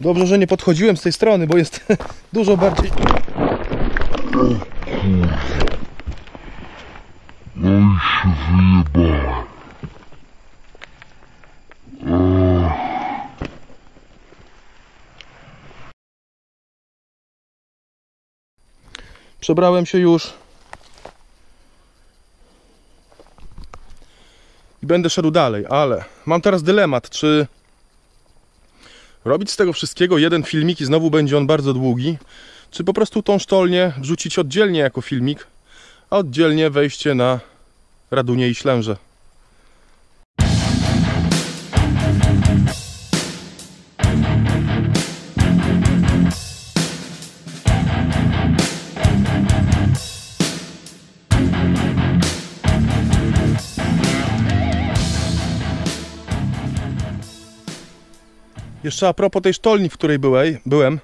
Dobrze, że nie podchodziłem z tej strony, bo jest dużo bardziej... No i się wyjebałem. Przebrałem się już. I będę szedł dalej, ale mam teraz dylemat, czy robić z tego wszystkiego jeden filmik i znowu będzie on bardzo długi, czy po prostu tą sztolnię wrzucić oddzielnie jako filmik, a oddzielnie wejście na Radunie i Ślęże. Jeszcze a propos tej sztolni, w której byłej, byłem.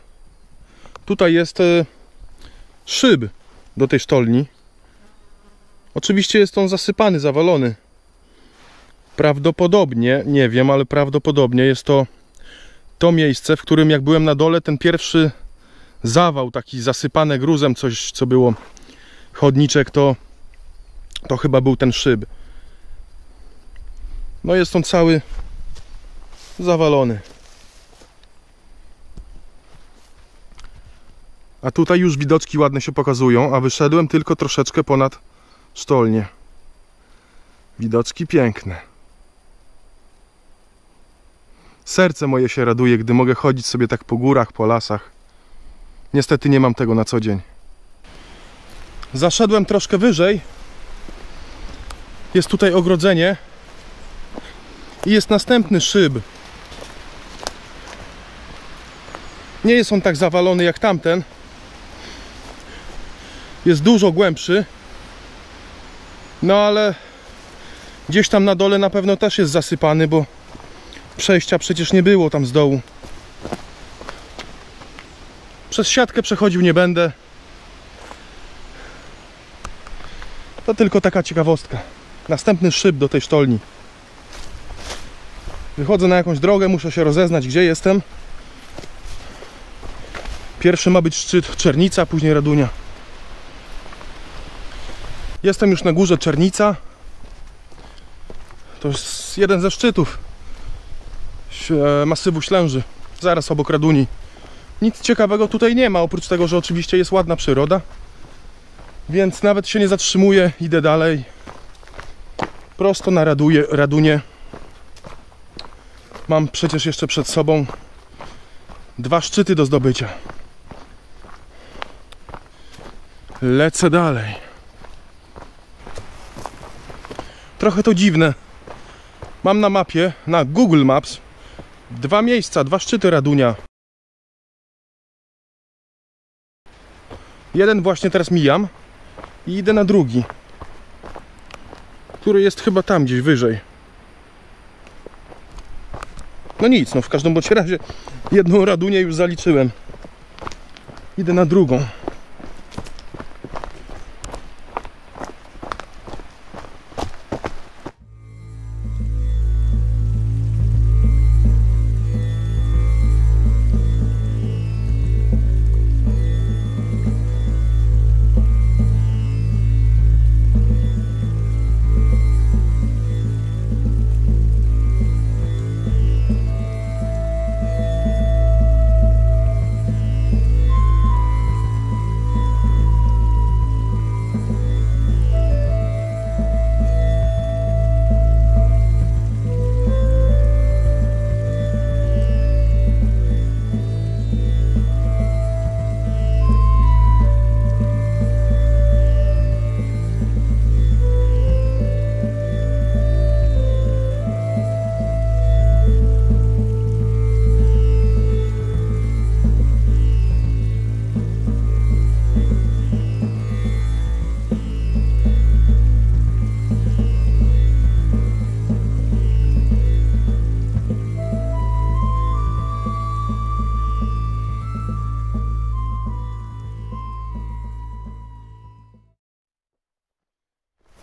Tutaj jest e, szyb do tej sztolni. Oczywiście jest on zasypany, zawalony. Prawdopodobnie, nie wiem, ale prawdopodobnie jest to to miejsce, w którym jak byłem na dole, ten pierwszy zawał, taki zasypane gruzem, coś co było chodniczek, to, to chyba był ten szyb. No jest on cały zawalony. A tutaj już widoczki ładne się pokazują, a wyszedłem tylko troszeczkę ponad sztolnię. Widoczki piękne. Serce moje się raduje, gdy mogę chodzić sobie tak po górach, po lasach. Niestety nie mam tego na co dzień. Zaszedłem troszkę wyżej. Jest tutaj ogrodzenie. I jest następny szyb. Nie jest on tak zawalony jak tamten. Jest dużo głębszy. No ale gdzieś tam na dole na pewno też jest zasypany, bo przejścia przecież nie było tam z dołu. Przez siatkę przechodził nie będę. To tylko taka ciekawostka. Następny szyb do tej sztolni. Wychodzę na jakąś drogę, muszę się rozeznać, gdzie jestem. Pierwszy ma być szczyt Czernica, później Radunia. Jestem już na górze Czernica. To jest jeden ze szczytów e, masywu Ślęży, zaraz obok Raduni. Nic ciekawego tutaj nie ma, oprócz tego, że oczywiście jest ładna przyroda. Więc nawet się nie zatrzymuję, idę dalej. Prosto na Raduje, Radunie. Mam przecież jeszcze przed sobą dwa szczyty do zdobycia. Lecę dalej. Trochę to dziwne. Mam na mapie, na Google Maps, dwa miejsca, dwa szczyty Radunia. Jeden właśnie teraz mijam i idę na drugi, który jest chyba tam gdzieś wyżej. No nic, no w każdym bądź razie jedną Radunię już zaliczyłem. Idę na drugą.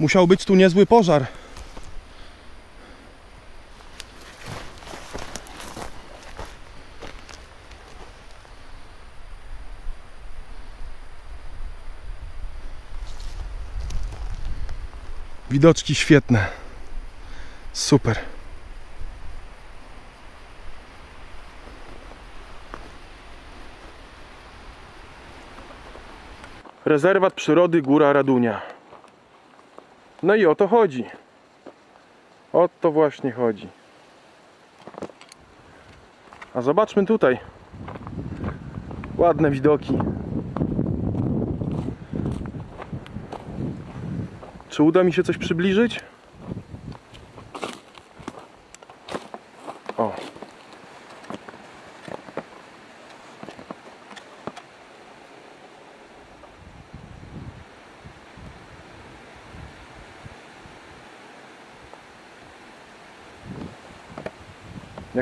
Musiał być tu niezły pożar. Widoczki świetne. Super. Rezerwat przyrody Góra Radunia. No i o to chodzi. O to właśnie chodzi. A zobaczmy tutaj. Ładne widoki. Czy uda mi się coś przybliżyć?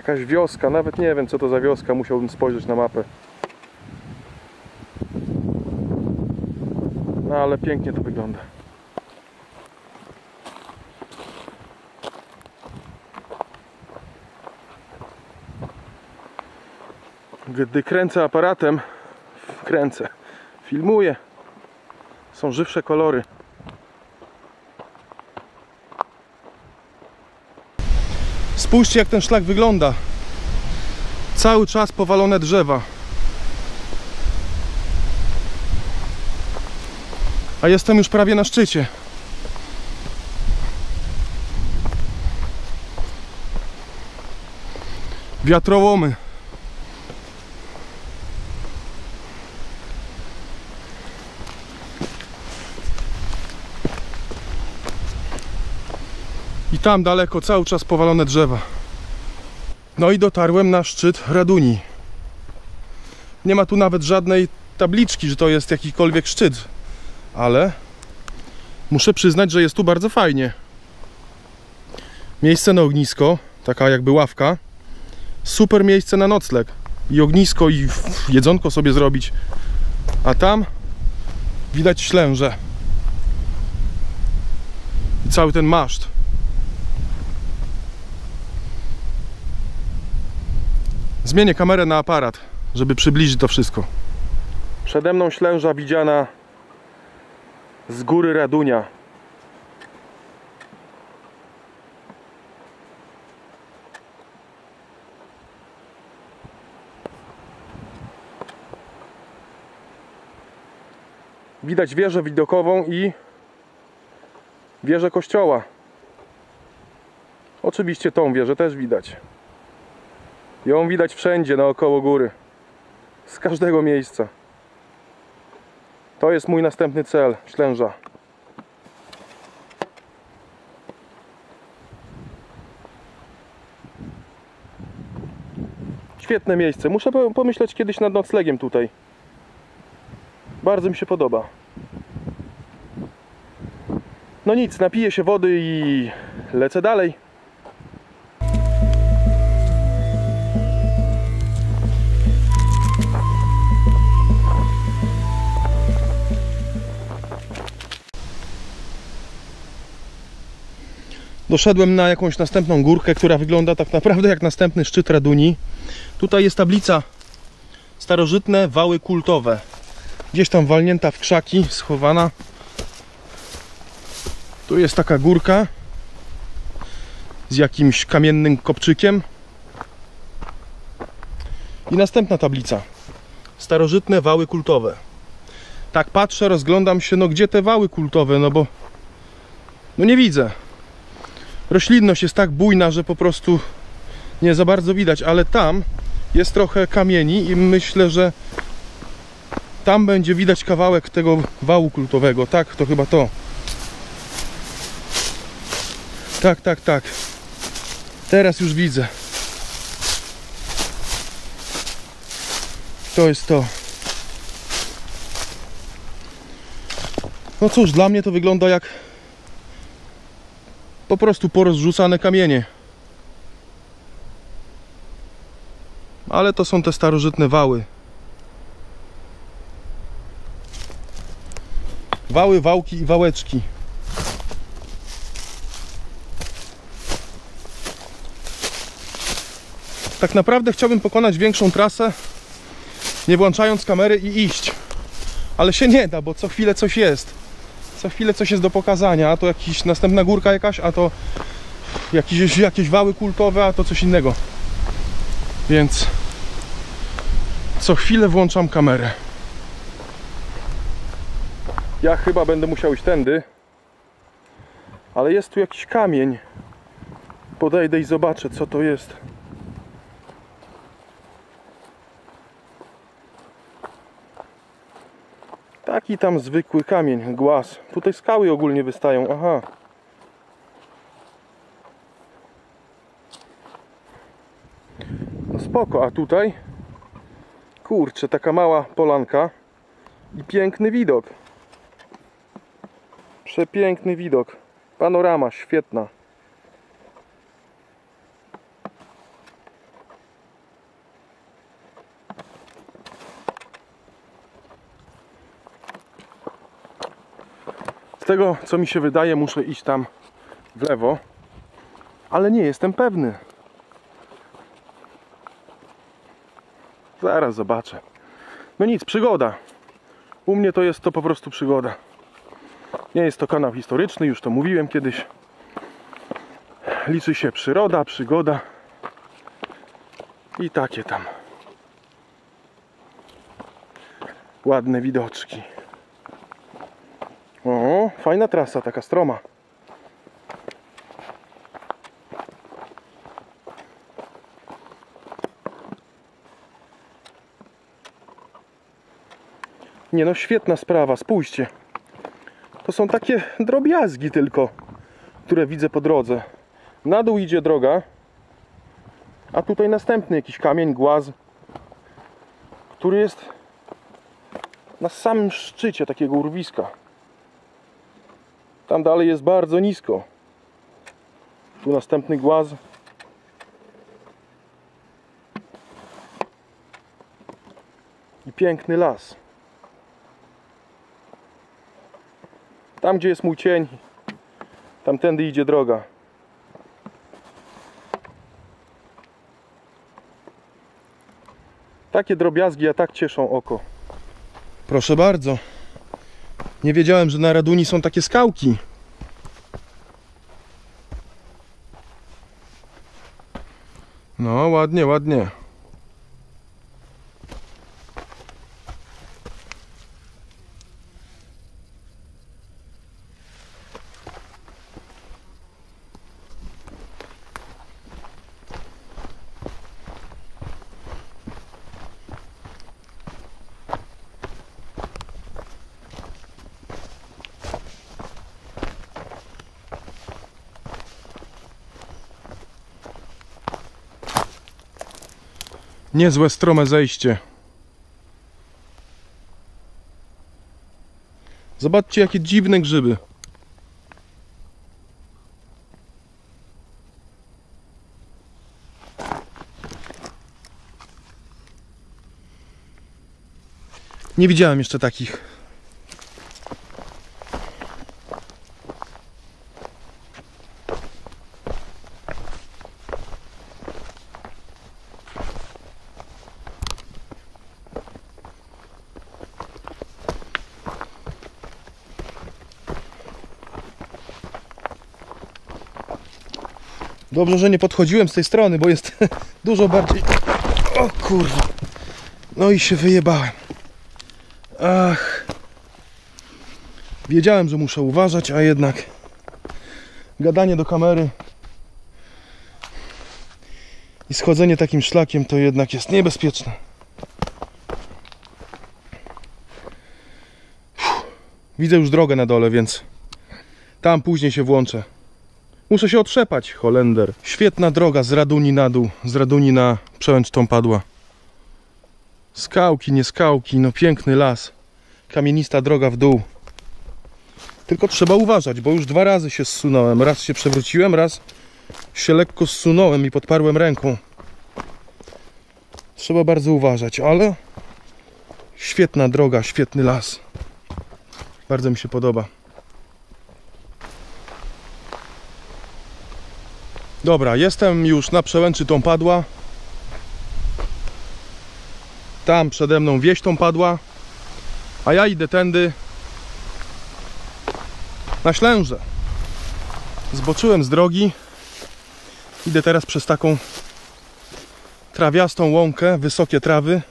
Jakaś wioska, nawet nie wiem co to za wioska, musiałbym spojrzeć na mapę. No ale pięknie to wygląda. Gdy kręcę aparatem, kręcę, filmuję, są żywsze kolory. Spójrzcie jak ten szlak wygląda. Cały czas powalone drzewa. A jestem już prawie na szczycie. Wiatrołomy. I tam daleko cały czas powalone drzewa. No i dotarłem na szczyt Raduni. Nie ma tu nawet żadnej tabliczki, że to jest jakikolwiek szczyt. Ale muszę przyznać, że jest tu bardzo fajnie. Miejsce na ognisko, taka jakby ławka. Super miejsce na nocleg. I ognisko, i jedzonko sobie zrobić. A tam widać ślęże. I cały ten maszt. Zmienię kamerę na aparat, żeby przybliżyć to wszystko. Przede mną ślęża widziana z góry Radunia. Widać wieżę widokową i wieżę kościoła. Oczywiście tą wieżę też widać. Ją widać wszędzie naokoło góry. Z każdego miejsca. To jest mój następny cel, Ślęża. Świetne miejsce. Muszę po- pomyśleć kiedyś nad noclegiem tutaj. Bardzo mi się podoba. No nic, napiję się wody i lecę dalej. Doszedłem na jakąś następną górkę, która wygląda tak naprawdę jak następny szczyt Raduni. Tutaj jest tablica starożytne wały kultowe. Gdzieś tam walnięta w krzaki, schowana. Tu jest taka górka z jakimś kamiennym kopczykiem. I następna tablica. Starożytne wały kultowe. Tak patrzę, rozglądam się, no gdzie te wały kultowe, no bo no nie widzę. Roślinność jest tak bujna, że po prostu nie za bardzo widać, ale tam jest trochę kamieni i myślę, że tam będzie widać kawałek tego wału kultowego. Tak, to chyba to. Tak, tak, tak. Teraz już widzę. To jest to. No cóż, dla mnie to wygląda jak po prostu porozrzucane kamienie. Ale to są te starożytne wały. Wały, wałki i wałeczki. Tak naprawdę chciałbym pokonać większą trasę, nie włączając kamery i iść. Ale się nie da, bo co chwilę coś jest. Co chwilę coś jest do pokazania, a to jakiś następna górka jakaś, a to jakieś, jakieś wały kultowe, a to coś innego. Więc co chwilę włączam kamerę. Ja chyba będę musiał iść tędy, ale jest tu jakiś kamień. Podejdę i zobaczę, co to jest. Taki tam zwykły kamień, głaz. Tutaj skały ogólnie wystają, aha. No spoko, a tutaj? Kurczę, taka mała polanka i piękny widok. Przepiękny widok. Panorama świetna. Z tego co mi się wydaje, muszę iść tam w lewo, ale nie jestem pewny. Zaraz zobaczę. No nic, przygoda. U mnie to jest to po prostu przygoda. Nie jest to kanał historyczny, już to mówiłem kiedyś. Liczy się przyroda, przygoda i takie tam ładne widoczki. Fajna trasa, taka stroma. Nie no, świetna sprawa, spójrzcie. To są takie drobiazgi tylko, które widzę po drodze. Na dół idzie droga, a tutaj następny jakiś kamień, głaz, który jest na samym szczycie takiego urwiska. Tam dalej jest bardzo nisko. Tu następny głaz. I piękny las. Tam gdzie jest mój cień, tamtędy idzie droga. Takie drobiazgi, a tak cieszą oko. Proszę bardzo. Nie wiedziałem, że na Raduni są takie skałki. No, ładnie, ładnie. Niezłe strome zejście. Zobaczcie jakie dziwne grzyby. Nie widziałem jeszcze takich. Dobrze, że nie podchodziłem z tej strony, bo jest dużo bardziej... O kurwa. No i się wyjebałem. Ach. Wiedziałem, że muszę uważać, a jednak gadanie do kamery i schodzenie takim szlakiem to jednak jest niebezpieczne. Widzę już drogę na dole, więc tam później się włączę. Muszę się otrzepać, Holender. Świetna droga z Raduni na dół, z Raduni na przełęcz Padła. Skałki, nie skałki, no piękny las. Kamienista droga w dół. Tylko trzeba uważać, bo już dwa razy się zsunąłem. Raz się przewróciłem, raz się lekko zsunąłem i podparłem ręką. Trzeba bardzo uważać, ale świetna droga, świetny las. Bardzo mi się podoba. Dobra, jestem już na przełęczy tą padła. Tam przede mną wieś tą padła. A ja idę tędy. na Ślęże. Zboczyłem z drogi. Idę teraz przez taką trawiastą łąkę, wysokie trawy.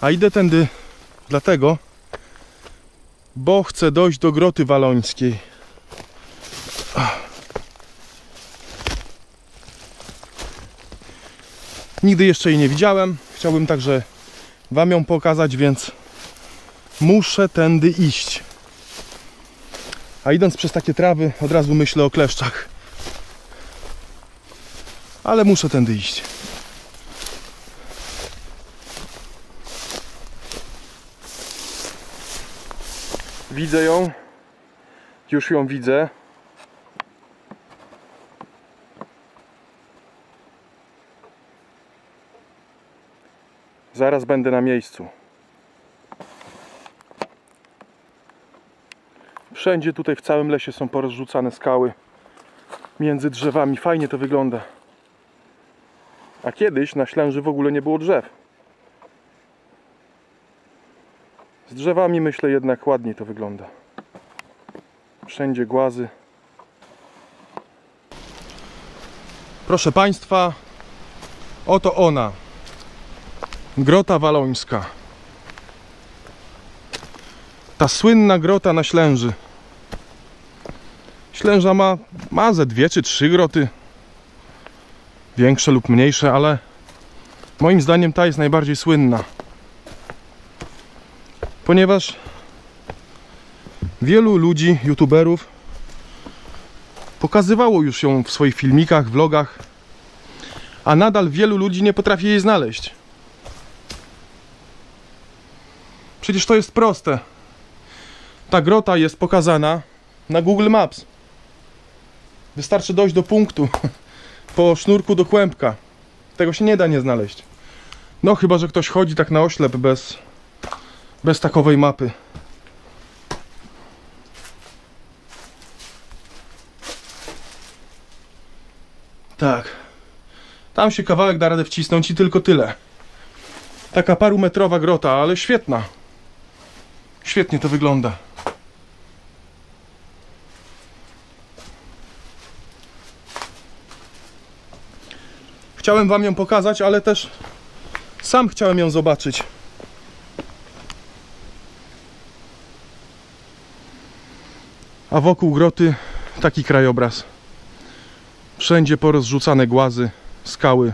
A idę tędy dlatego, bo chcę dojść do Groty Walońskiej. Nigdy jeszcze jej nie widziałem. Chciałbym także Wam ją pokazać, więc muszę tędy iść. A idąc przez takie trawy, od razu myślę o kleszczach. Ale muszę tędy iść. Widzę ją. Już ją widzę. Zaraz będę na miejscu. Wszędzie tutaj w całym lesie są porozrzucane skały między drzewami. Fajnie to wygląda. A kiedyś na Ślęży w ogóle nie było drzew. Z drzewami myślę jednak ładniej to wygląda. Wszędzie głazy. Proszę Państwa, oto ona. Grota Walońska. Ta słynna grota na Ślęży. Ślęża ma, ma ze dwie czy trzy groty. Większe lub mniejsze, ale moim zdaniem ta jest najbardziej słynna. Ponieważ wielu ludzi, youtuberów pokazywało już ją w swoich filmikach, vlogach, a nadal wielu ludzi nie potrafi jej znaleźć. Przecież to jest proste. Ta grota jest pokazana na Google Maps. Wystarczy dojść do punktu po sznurku do kłębka. Tego się nie da nie znaleźć. No chyba, że ktoś chodzi tak na oślep bez, bez takowej mapy. Tak. Tam się kawałek da radę wcisnąć i tylko tyle. Taka parumetrowa grota, ale świetna. Świetnie to wygląda. Chciałem wam ją pokazać, ale też sam chciałem ją zobaczyć. A wokół groty taki krajobraz. Wszędzie porozrzucane głazy, skały,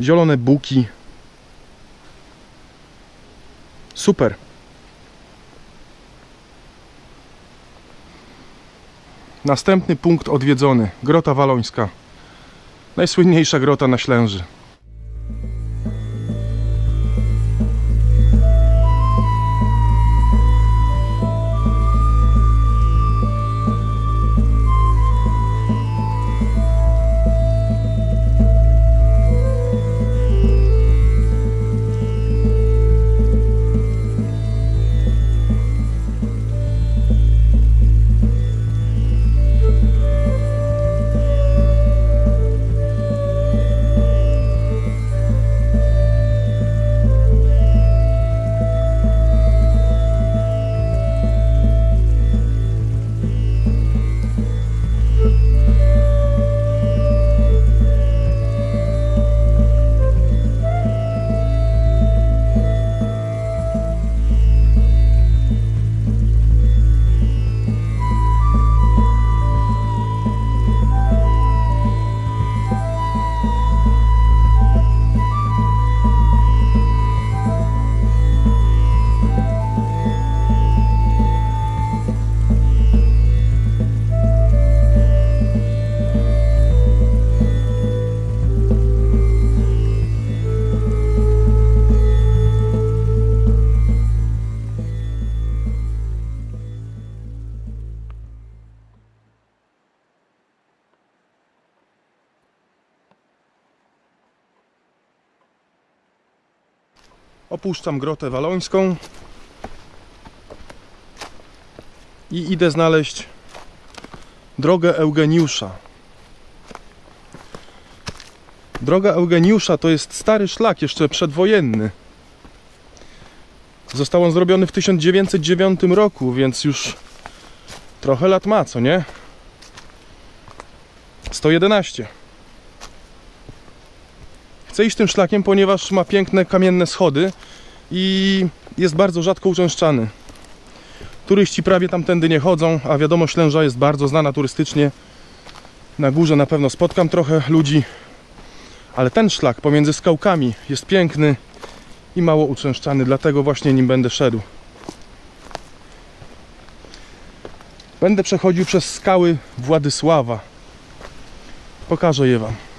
zielone buki. Super. Następny punkt odwiedzony. Grota Walońska. Najsłynniejsza grota na Ślęży. Opuszczam grotę walońską i idę znaleźć drogę Eugeniusza. Droga Eugeniusza to jest stary szlak, jeszcze przedwojenny. Został on zrobiony w 1909 roku, więc już trochę lat ma, co nie? 111. Chcę iść tym szlakiem, ponieważ ma piękne kamienne schody i jest bardzo rzadko uczęszczany. Turyści prawie tamtędy nie chodzą, a wiadomo, Ślęża jest bardzo znana turystycznie. Na górze na pewno spotkam trochę ludzi, ale ten szlak pomiędzy skałkami jest piękny i mało uczęszczany, dlatego właśnie nim będę szedł. Będę przechodził przez skały Władysława. Pokażę je Wam.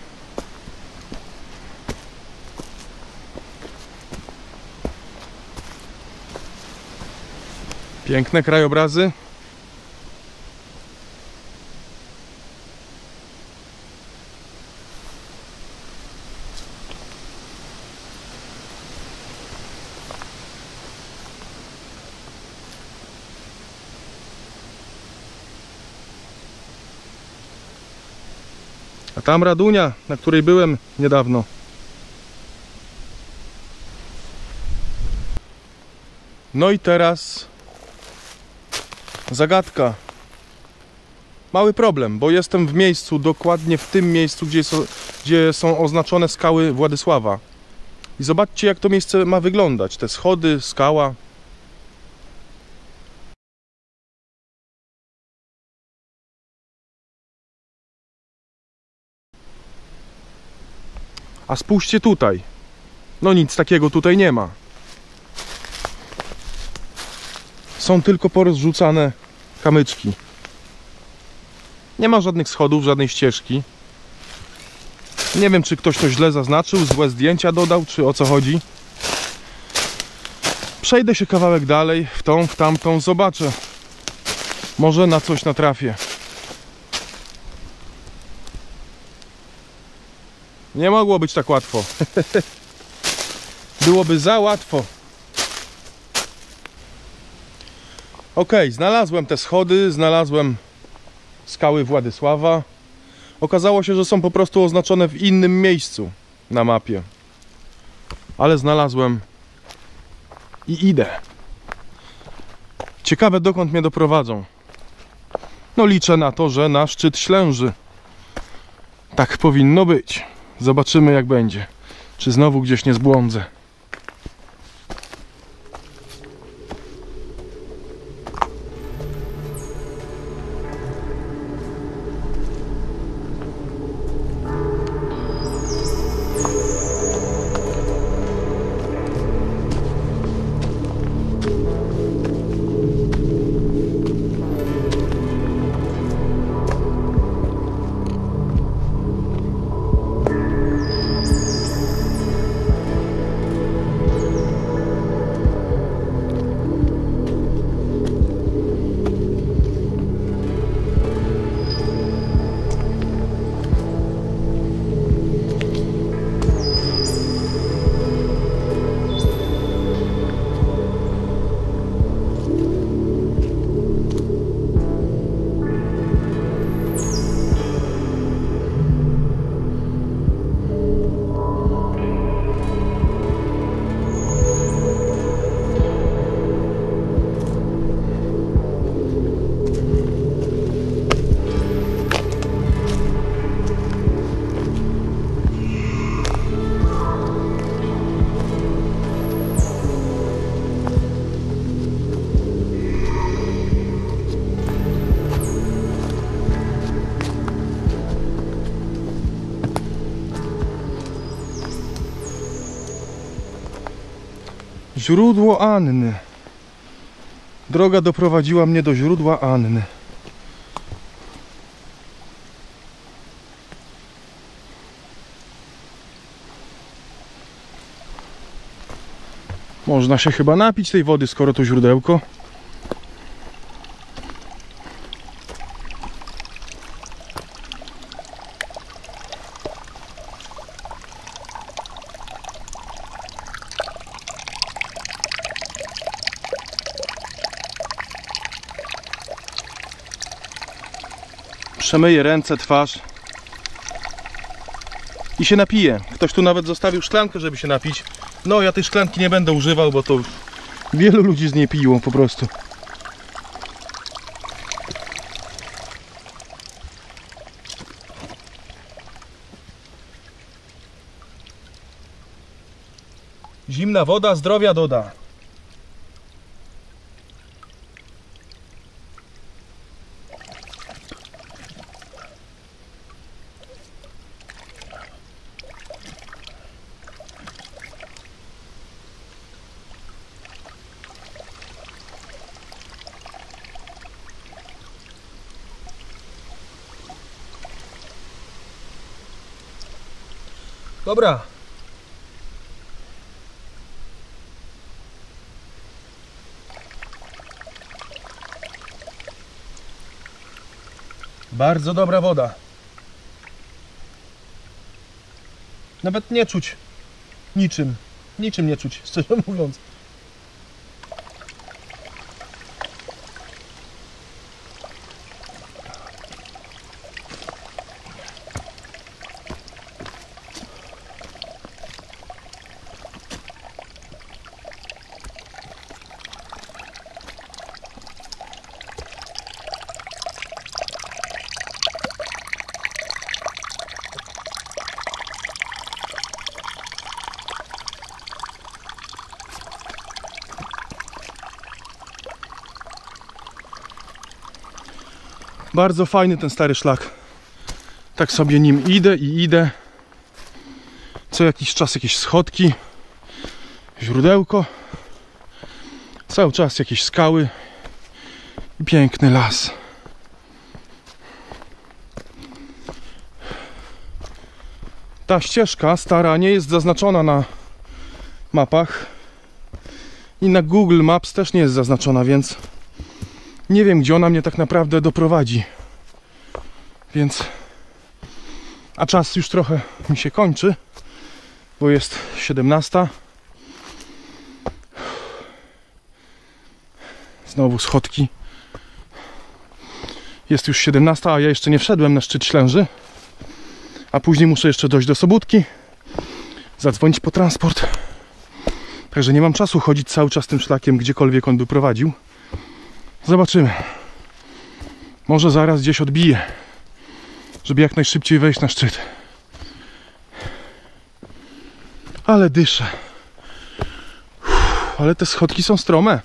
Piękne krajobrazy. A tam Radunia, na której byłem niedawno. No i teraz zagadka. Mały problem, bo jestem w miejscu, dokładnie w tym miejscu, gdzie gdzie są oznaczone skały Władysława. I zobaczcie, jak to miejsce ma wyglądać. Te schody, skała. A spójrzcie tutaj. No nic takiego tutaj nie ma. Są tylko porozrzucane kamyczki. Nie ma żadnych schodów, żadnej ścieżki. Nie wiem, czy ktoś to źle zaznaczył, złe zdjęcia dodał, czy o co chodzi. Przejdę się kawałek dalej, w tą, w tamtą, zobaczę. Może na coś natrafię. Nie mogło być tak łatwo. Byłoby za łatwo. Ok, znalazłem te schody, znalazłem skały Władysława. Okazało się, że są po prostu oznaczone w innym miejscu na mapie. Ale znalazłem i idę. Ciekawe dokąd mnie doprowadzą. No liczę na to, że na szczyt Ślęży. Tak powinno być. Zobaczymy jak będzie. Czy znowu gdzieś nie zbłądzę. Źródło Anny. Droga doprowadziła mnie do źródła Anny. Można się chyba napić tej wody, skoro to źródełko. Przemyję ręce, twarz i się napiję. Ktoś tu nawet zostawił szklankę, żeby się napić. No, ja tej szklanki nie będę używał, bo to Wielu ludzi z niej piło po prostu. Zimna woda zdrowia doda. Dobra. Bardzo dobra woda. Nawet nie czuć niczym. Niczym nie czuć, szczerze mówiąc. Bardzo fajny ten stary szlak. Tak sobie nim idę i idę. Co jakiś czas jakieś schodki, źródełko. Cały czas jakieś skały i piękny las. Ta ścieżka stara nie jest zaznaczona na mapach i na Google Maps też nie jest zaznaczona, więc nie wiem, gdzie ona mnie tak naprawdę doprowadzi. Więc. A czas już trochę mi się kończy, bo jest 17. Znowu schodki. Jest już 17, a ja jeszcze nie wszedłem na szczyt Ślęży. A później muszę jeszcze dojść do Sobótki, zadzwonić po transport. Także nie mam czasu chodzić cały czas tym szlakiem, gdziekolwiek on by prowadził. Zobaczymy. Może zaraz gdzieś odbiję, żeby jak najszybciej wejść na szczyt. Ale dyszę. Uff, ale te schodki są strome.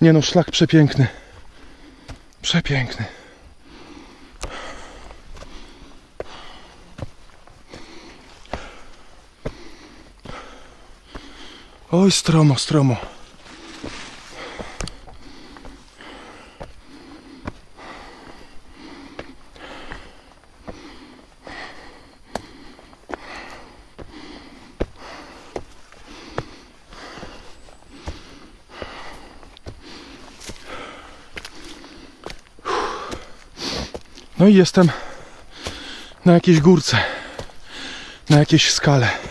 Nie no, szlak przepiękny. Przepiękny. Oj, stromo, stromo. No i jestem na jakiejś górce, na jakiejś skale.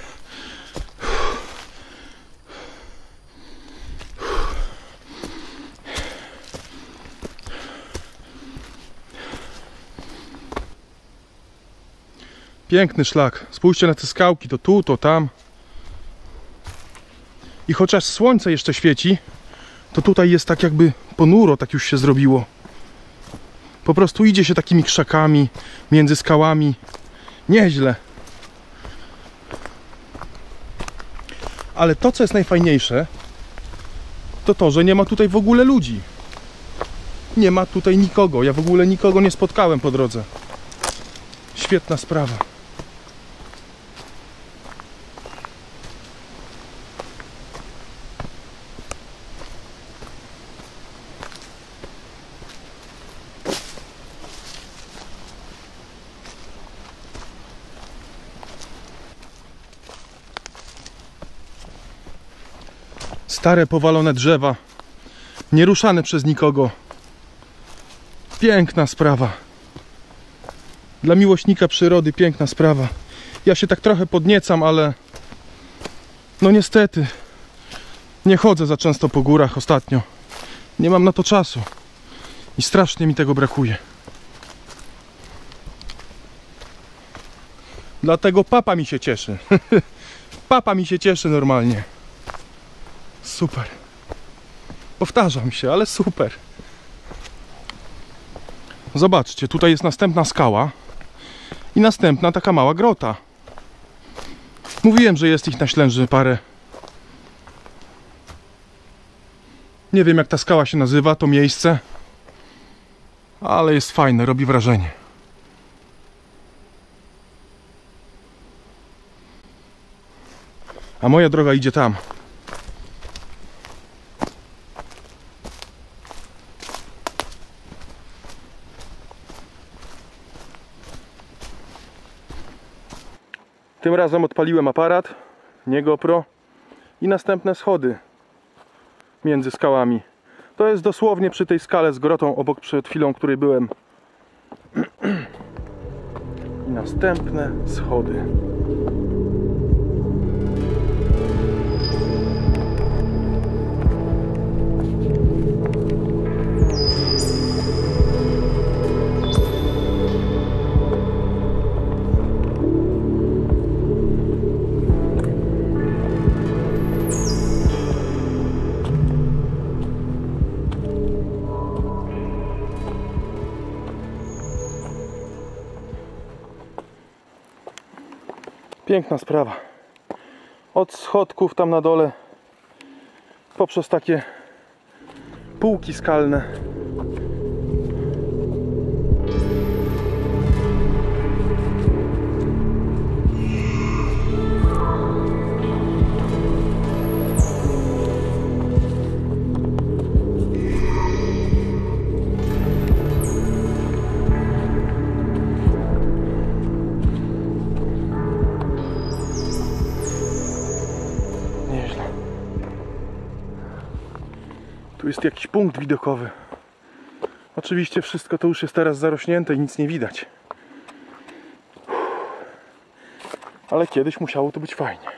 Piękny szlak. Spójrzcie na te skałki, to tu, to tam. I chociaż słońce jeszcze świeci, to tutaj jest tak jakby ponuro, tak już się zrobiło. Po prostu idzie się takimi krzakami, między skałami. Nieźle. Ale to, co jest najfajniejsze, to to, że nie ma tutaj w ogóle ludzi. Nie ma tutaj nikogo. Ja w ogóle nikogo nie spotkałem po drodze. Świetna sprawa. Stare, powalone drzewa, nieruszane przez nikogo. Piękna sprawa. Dla miłośnika przyrody piękna sprawa. Ja się tak trochę podniecam, ale no niestety nie chodzę za często po górach ostatnio. Nie mam na to czasu i strasznie mi tego brakuje. Dlatego papa mi się cieszy. Papa mi się cieszy normalnie. Super. Powtarzam się, ale super. Zobaczcie, tutaj jest następna skała i następna taka mała grota. Mówiłem, że jest ich na Ślęży parę. Nie wiem jak ta skała się nazywa, to miejsce, ale jest fajne, robi wrażenie. A moja droga idzie tam. Tym razem odpaliłem aparat, nie GoPro i następne schody między skałami. To jest dosłownie przy tej skale z grotą obok przed chwilą, której byłem. I następne schody. Piękna sprawa. Od schodków tam na dole poprzez takie półki skalne. Jest jakiś punkt widokowy. Oczywiście wszystko to już jest teraz zarośnięte i nic nie widać. Ale kiedyś musiało to być fajnie.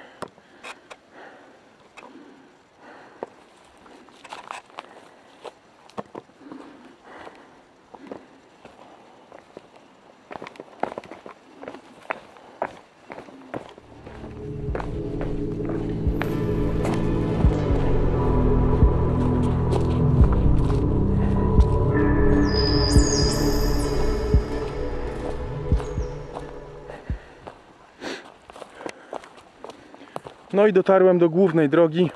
No i dotarłem do głównej drogi,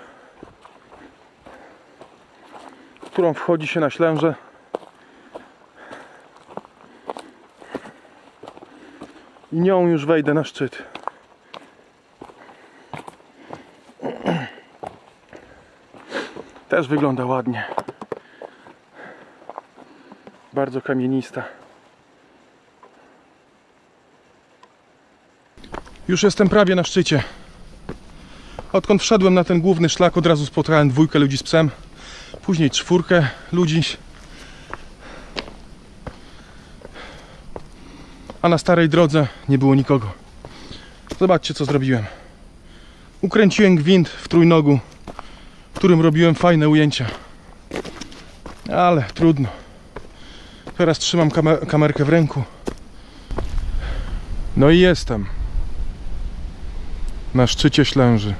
którą wchodzi się na Ślęże. I nią już wejdę na szczyt. Też wygląda ładnie. Bardzo kamienista. Już jestem prawie na szczycie. Odkąd wszedłem na ten główny szlak, od razu spotkałem dwójkę ludzi z psem, później czwórkę ludzi. A na starej drodze nie było nikogo. Zobaczcie, co zrobiłem. Ukręciłem gwint w trójnogu, którym robiłem fajne ujęcia. Ale trudno. Teraz trzymam kamer kamerkę w ręku. No i jestem. Na szczycie Ślęży.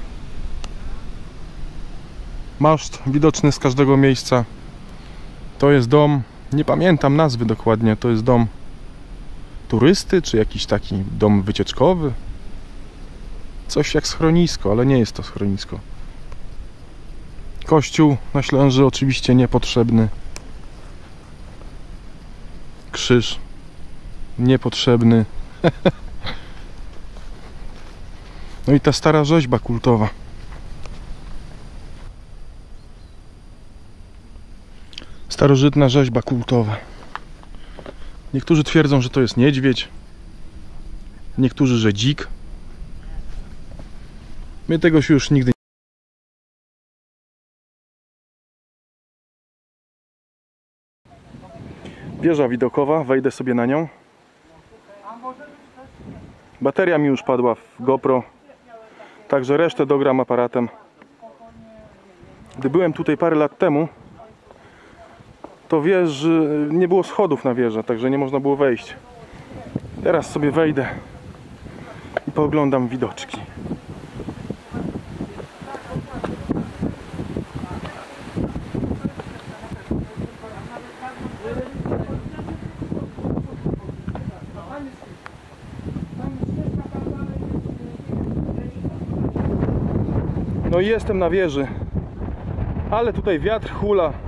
Maszt widoczny z każdego miejsca. To jest dom, nie pamiętam nazwy dokładnie, to jest dom turysty, czy jakiś taki dom wycieczkowy. Coś jak schronisko, ale nie jest to schronisko. Kościół na Ślęży oczywiście niepotrzebny. Krzyż niepotrzebny. no i ta stara rzeźba kultowa. Starożytna rzeźba kultowa. Niektórzy twierdzą, że to jest niedźwiedź. Niektórzy, że dzik. My tego się już nigdy Wieża widokowa, wejdę sobie na nią. Bateria mi już padła w GoPro, także resztę dogram aparatem. Gdy byłem tutaj parę lat temu, to wieży, nie było schodów na wieżę, także nie można było wejść. Teraz sobie wejdę i pooglądam widoczki. No i jestem na wieży. Ale tutaj wiatr hula.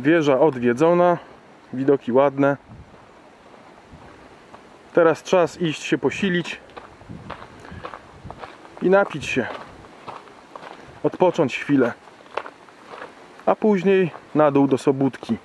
Wieża odwiedzona, widoki ładne. Teraz czas iść się posilić i napić się. Odpocząć chwilę. A później na dół do Sobótki.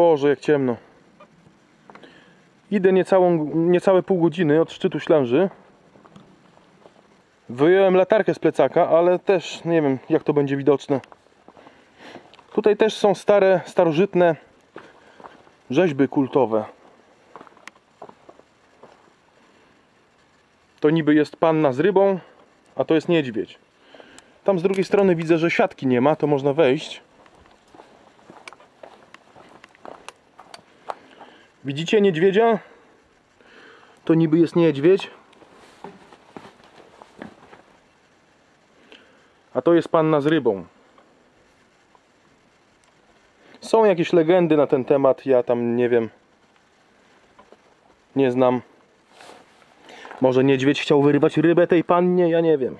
Boże, jak ciemno. Idę niecałą, niecałe pół godziny od szczytu Ślęży. Wyjąłem latarkę z plecaka, ale też nie wiem, jak to będzie widoczne. Tutaj też są stare, starożytne rzeźby kultowe. To niby jest panna z rybą, a to jest niedźwiedź. Tam z drugiej strony widzę, że siatki nie ma, to można wejść. Widzicie niedźwiedzia? To niby jest niedźwiedź. A to jest panna z rybą. Są jakieś legendy na ten temat, ja tam nie wiem. Nie znam. Może niedźwiedź chciał wyrywać rybę tej pannie, ja nie wiem.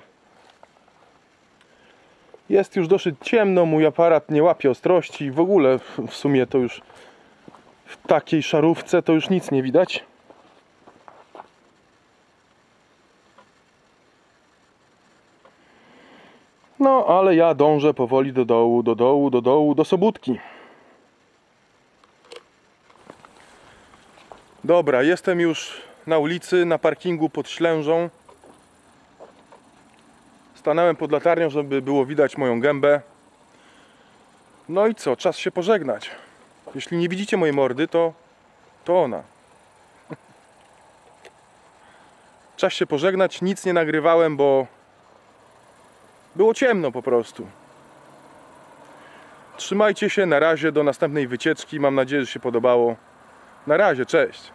Jest już dosyć ciemno, mój aparat nie łapie ostrości. W ogóle w- sumie to już w takiej szarówce to już nic nie widać. No, ale ja dążę powoli do dołu, do dołu, do dołu, do Sobótki. Dobra, jestem już na ulicy, na parkingu pod Ślężą. Stanąłem pod latarnią, żeby było widać moją gębę. No i co, czas się pożegnać. Jeśli nie widzicie mojej mordy, to, to ona. Czas się pożegnać, nic nie nagrywałem, bo było ciemno po prostu. Trzymajcie się, na razie, do następnej wycieczki. Mam nadzieję, że się podobało. Na razie, cześć.